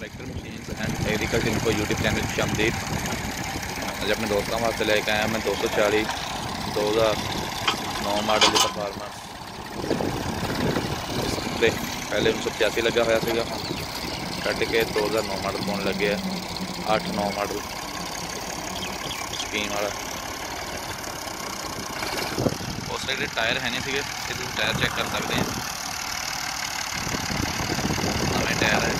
Tractor machine and agriculture इनको YouTube channel आमदीद अज अपने दोस्तों वास्ते लेके आया मैं दो सौ चाली दो हज़ार नौ मॉडल का फार्मर पहले उन्नीस सौ पचासी लगा हुआ सीगा। कट के दो हज़ार नौ मॉडल पाने लगे अठ नौ मॉडल स्कीम वाला। उस टायर है नहीं थे टायर चेक कर सकते हैं टायर है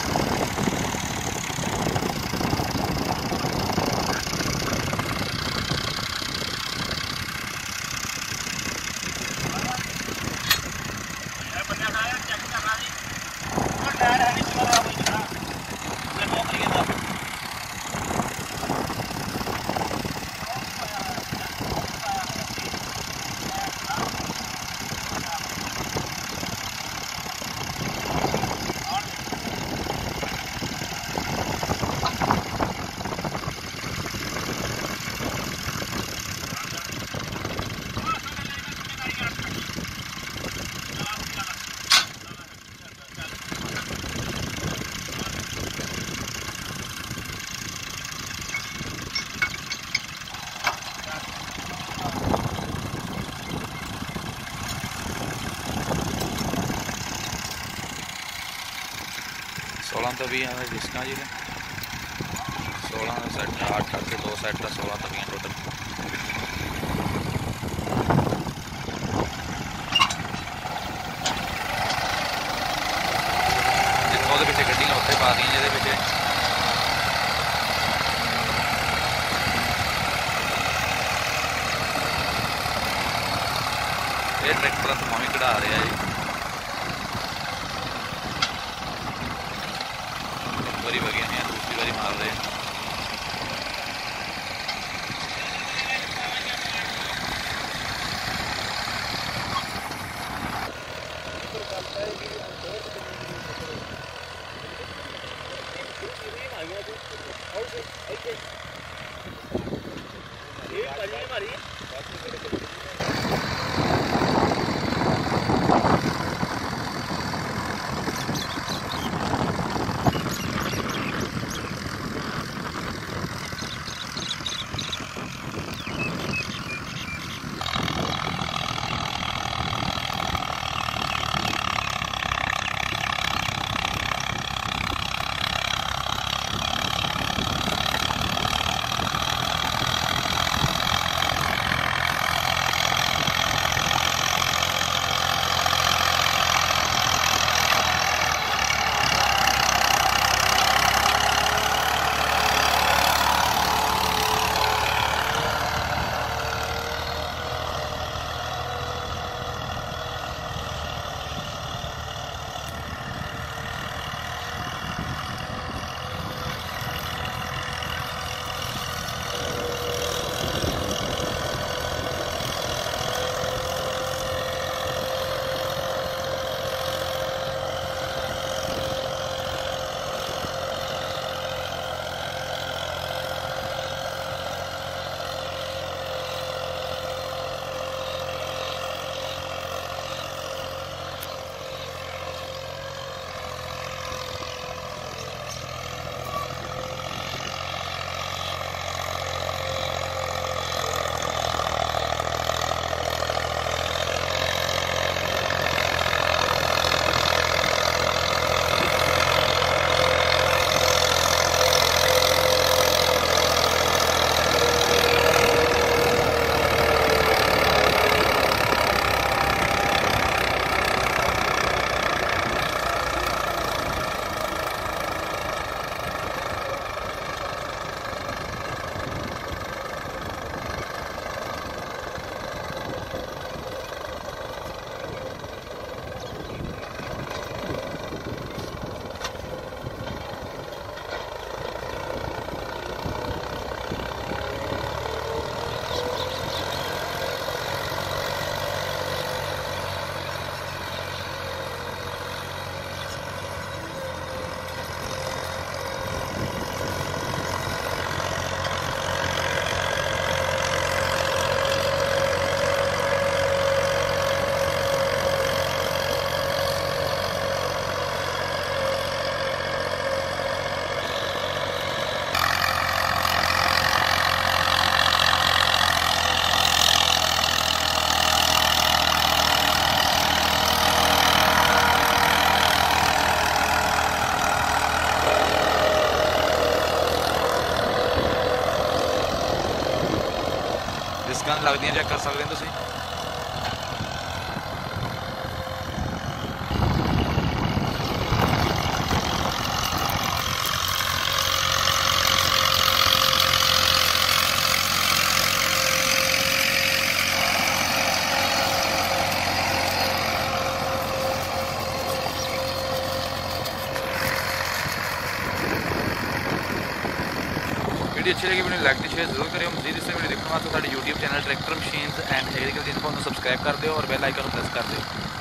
सोलह तो भी डिस्क जी सोलह सैट अठ अठ दो सैट सोलह तवियाँ टोटल जितों पिछले ट्रैक्टर तो मैं भी कढ़ा रहा गोलीबारी मार रहे हैं ये मारी मारी la avenida Yacar saliendo, sí. Video अच्छी लगी मैंने लाइक तो शेयर ज़रूर करो। मजीद इससे वीडियो देखने वास्ते YouTube channel tractor machine and agriculture inform subscribe कर दो और बेल आइकन प्रेस कर दो।